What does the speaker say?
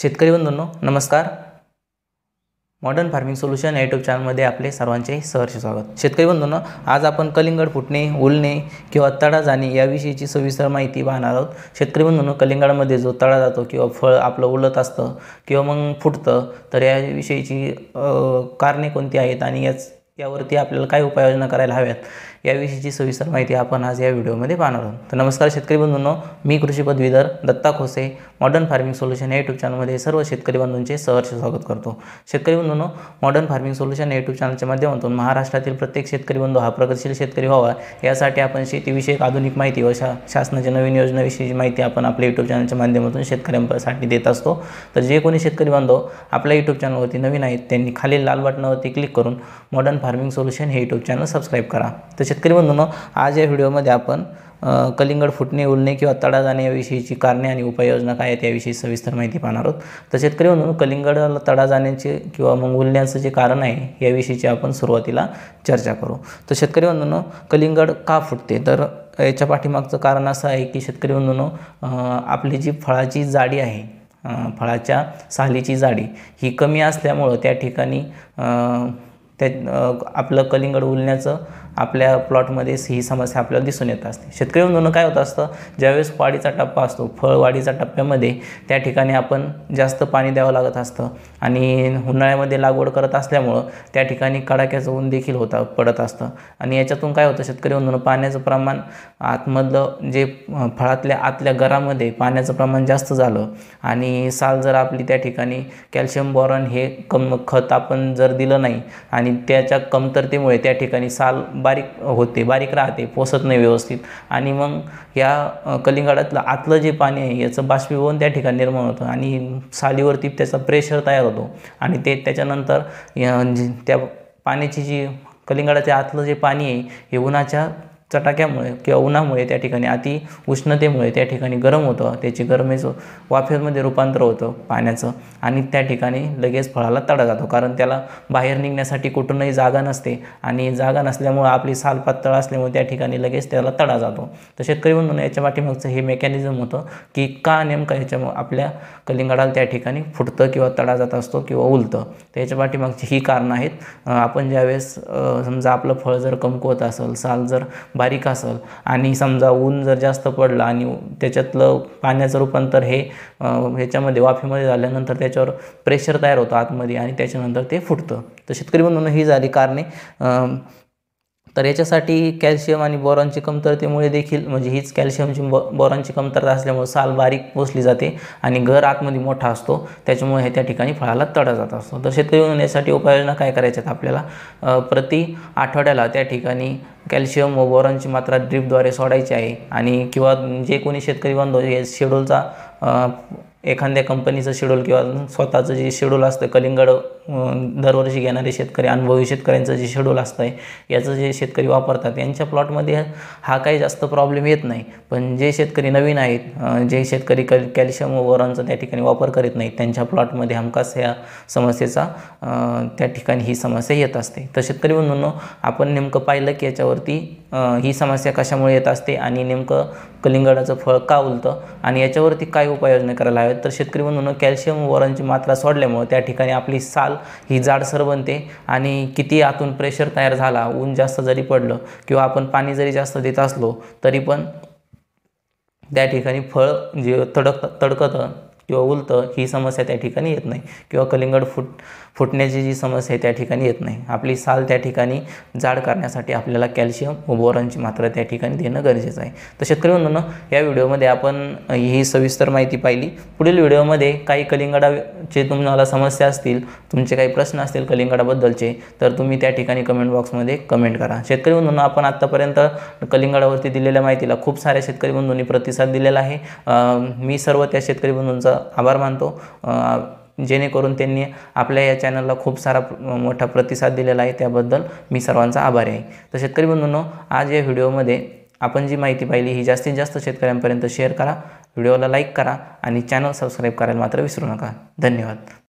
शेतकरी बंधूंनो नमस्कार. मॉडर्न फार्मिंग सोल्युशन या यूट्यूब चॅनलमध्ये आपले सर्वांचे सहर्ष स्वागत. शेतकरी बंधूंनो आज आपण कलिंगड फुटणे उलणे किंवा तडा जाणे याविषयीची सविस्तर माहिती पाहणार आहोत. शेतकरी बंधूंनो कलिंगडामध्ये जो तडा जातो किंवा फळ आपलं उलत असतं किंवा मग फुटतं तर याविषयीची कारणे कोणती आहेत आणि याच यावरती आपल्याला काय उपाययोजना करायला हव्यात याविषयीची सविस्तर माहिती आपण आज या व्हिडिओमध्ये पाहणार आहोत. तर नमस्कार शेतकरी बंधूंनो मी कृषी पदवीधर Datta Khose modern farming solution या यूट्यूब चॅनलमध्ये सर्व शेतकरी बंधूंचे सहर्ष स्वागत करतो. शेतकरी बंधूंनो मॉडर्न फार्मिंग सोल्युशन या यूट्यूब चॅनलच्या माध्यमातून महाराष्ट्रातील प्रत्येक शेतकरी बंधू हा प्रगतशील शेतकरी व्हावा यासाठी आपण शेतीविषयक आधुनिक माहिती व शा शासनाच्या नवीन योजनाविषयीची माहिती आपण आपल्या यूट्यूब चॅनलच्या माध्यमातून शेतकऱ्यांसाठी देत असतो. तर जे कोणी शेतकरी बांधव आपल्या यूट्यूब चॅनलवरती नवीन आहेत त्यांनी खालील लाल बटनावरती क्लिक करून मॉडर्न फार्मिंग फार्मिंग सोल्युशन हे यूट्यूब चॅनल सबस्क्राईब करा. तर शेतकरी बंधूंनो आज या व्हिडिओमध्ये आपण कलिंगड फुटणे उलणे किंवा तडा जाणे याविषयीची कारणे आणि उपाययोजना काय आहेत याविषयी सविस्तर माहिती पाहणार आहोत. तर शेतकरी म्हणून कलिंगडाला तडा जाण्याचे किंवा मग उलण्याचं जे कारण आहे याविषयीची आपण सुरुवातीला चर्चा करू. तर शेतकरी बंधूंनो कलिंगड का फुटते? तर याच्या पाठीमागचं कारण असं आहे की शेतकरी बंधूंनो आपली जी फळाची जाडी आहे फळाच्या सालीची जाडी ही कमी असल्यामुळं त्या ठिकाणी त्या आपलं कलिंगड उलण्याचं आपल्या प्लॉटमध्ये ही समस्या आपल्याला दिसून येत असते. शेतकरी बंधूंना काय होत असतं? ज्यावेळेस वाढीचा टप्पा असतो फळ वाढीचा टप्प्यामध्ये त्या ठिकाणी आपण जास्त पाणी द्यावं लागत असतं आणि उन्हाळ्यामध्ये लागवड करत असल्यामुळं त्या ठिकाणी कडाक्याचं ऊन देखील होता पडत असतं. आणि याच्यातून काय होतं शेतकरी बंधूंना पाण्याचं प्रमाण आतमधलं जे फळातल्या आतल्या गरामध्ये पाण्याचं प्रमाण जास्त झालं आणि साल जर आपली त्या ठिकाणी कॅल्शियम बॉरन हे कम खत आपण जर दिलं नाही आणि त्याच्या कमतरतेमुळे त्या ठिकाणी साल बारीक होते बारीक राहते पोसत नाही व्यवस्थित. आणि मग या कलिंगाडातलं कलिंगडातलं आतलं जे पाणी आहे याचं बाष्पीभवन त्या ठिकाणी निर्माण होतं. आणि सालीवरती त्याचा प्रेशर तयार होतो. आणि ते त्याच्यानंतर त्या पाण्याची जी कलिंगडाच्या आतलं जे पाणी आहे हे उन्हाच्या चटाक्यामुळे किंवा उन्हामुळे त्या ठिकाणी अति उष्णतेमुळे त्या ठिकाणी गरम होतं त्याची गरमेचं वाफेमध्ये रूपांतर होतं पाण्याचं आणि त्या ठिकाणी लगेच फळाला तडा जातो. कारण त्याला बाहेर निघण्यासाठी कुठूनही जागा नसते आणि जागा नसल्यामुळं आपली साल पातळ असल्यामुळे त्या ठिकाणी लगेच त्याला तडा जातो. तर शेतकरी म्हणून याच्या पाठीमागचं हे मेकॅनिझम होतं की का नेमकं याच्यामुळं आपल्या कलिंगडाला त्या ठिकाणी फुटतं किंवा तडा जात असतो किंवा उलतं. तर याच्या पाठीमागची ही कारणं आहेत. आपण ज्यावेळेस समजा आपलं फळ जर कमकुवत असेल साल जर बारीक असेल आणि समजा ऊन जर जास्त पडलं आणि त्याच्यातलं पाण्याचं रूपांतर हे ह्याच्यामध्ये वाफेमध्ये झाल्यानंतर त्याच्यावर प्रेशर तयार होतं आतमध्ये आणि त्याच्यानंतर ते फुटतं. तर शेतकरी म्हणून ही झाली कारणे. तर याच्यासाठी कॅल्शियम आणि बोरॉनची कमतरतेमुळे देखील म्हणजे हीच कॅल्शियमची बॉ बोरॉनची कमतरता असल्यामुळे साल बारीक पोचली जाते आणि घर आतमध्ये मोठा असतो. त्याच्यामुळे हे त्या ठिकाणी फळाला तडा जात असतो. तर शेतकरी यासाठी उपाययोजना काय करायच्यात आपल्याला? प्रति आठवड्याला त्या ठिकाणी कॅल्शियम व बोरॉनची मात्रा ड्रीपद्वारे सोडायची आहे आणि किंवा जे कोणी शेतकरी बांधव हे शेड्यूलचा एखाद्या कंपनीचं शेड्यूल किंवा स्वतःचं जे शेड्यूल असतं कलिंगड दरवर्षी घेणारे शेतकरी अनुभवी शेतकऱ्यांचं जे शेड्यूल असतं आहे याचं जे शेतकरी वापरतात यांच्या प्लॉटमध्ये हा काही जास्त प्रॉब्लेम येत नाही. पण जे शेतकरी नवीन आहेत जे शेतकरी कल कॅल्शियम व त्या ठिकाणी वापर करीत नाहीत त्यांच्या प्लॉटमध्ये हमखास ह्या समस्येचा त्या ठिकाणी ही समस्या येत असते. तर शेतकरी बंधूंनो आपण नेमकं पाहिलं की याच्यावरती ही समस्या कशामुळे येत असते आणि नेमकं कलिंगडाचं फळ का उलतं आणि याच्यावरती काय उपाययोजना करायला हव्यात? तर शेतकरी बंधूंनो कॅल्शियम वॉरनची मात्रा सोडल्यामुळे त्या ठिकाणी आपली साल ही जाडसर बनते आणि किती आतून प्रेशर तयार झाला ऊन जास्त जरी पडलं किंवा आपण पाणी जरी जास्त देत असलो तरी पण त्या ठिकाणी फळ जे तडक तडकतं किंवा उलतं ही समस्या त्या ठिकाणी येत नाही. किंवा कलिंगड फुट फुटण्याची जी समस्या आहे त्या ठिकाणी येत नाही. आपली साल त्या ठिकाणी जाड करण्यासाठी आपल्याला कॅल्शियम व बोरॉनची मात्रा त्या ठिकाणी देणं गरजेचं आहे. तर शेतकरी बंधूंनो या व्हिडिओमध्ये आपण ही सविस्तर माहिती पाहिली. पुढील व्हिडिओमध्ये काही कलिंगडाचे तुम्हाला समस्या असतील तुमचे काही प्रश्न असतील कलिंगडाबद्दलचे तर तुम्ही त्या ठिकाणी कमेंट बॉक्समध्ये कमेंट करा. शेतकरी म्हणून आपण आत्तापर्यंत कलिंगडावरती दिलेल्या माहितीला खूप साऱ्या शेतकरी बंधूंनी प्रतिसाद दिलेला आहे. मी सर्व त्या शेतकरी बंधूंचा आभार मानतो. जेणेकरून त्यांनी आपल्या या चॅनलला खूप सारा मोठा प्रतिसाद दिलेला आहे त्याबद्दल मी सर्वांचा आभारी आहे. तर शेतकरी बंधूंनो आज या व्हिडिओमध्ये आपण जी माहिती पाहिली ही जास्तीत जास्त शेतकऱ्यांपर्यंत शेअर करा. व्हिडिओला लाईक करा आणि चॅनल सबस्क्राईब करायला मात्र विसरू नका. धन्यवाद.